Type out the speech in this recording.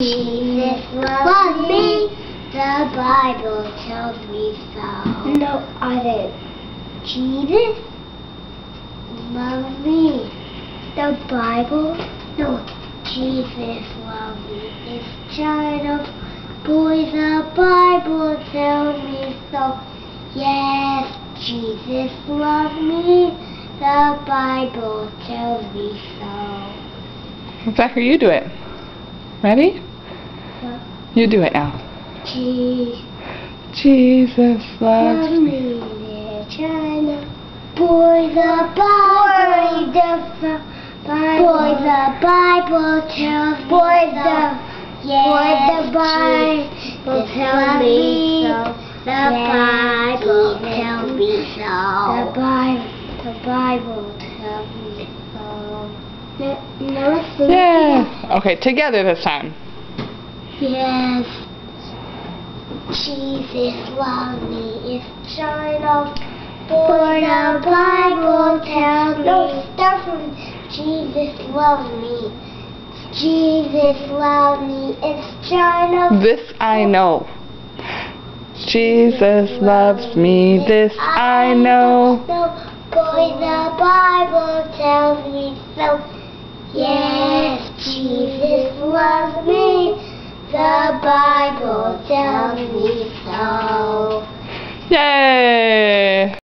Jesus loves me. The Bible tells me so. No, I didn't. Jesus loves me. The Bible? No, Jesus loves me. It's child of boy. The Bible tells me so. Yes, Jesus loves me. The Bible tells me so. Zachary, you do it. Ready? What? You do it now. Jesus Jesus loves me. me. China. Boy, the Bible. the Boy, the Bible tells me Boy, so. the- yes, boy, the Bible tells me so. The Bible tells me The. Bible, the Bible tells me so. No, no, sing Yeah. Okay, together this time. Yes, Jesus loves me. It's China. For the Bible tells me. No, start from Jesus loves me. Jesus loves me. It's China. This I know. Jesus loves me. This I know. No, boy, the Bible tells me so. Yes, Jesus me. The Bible tells me so. Yay!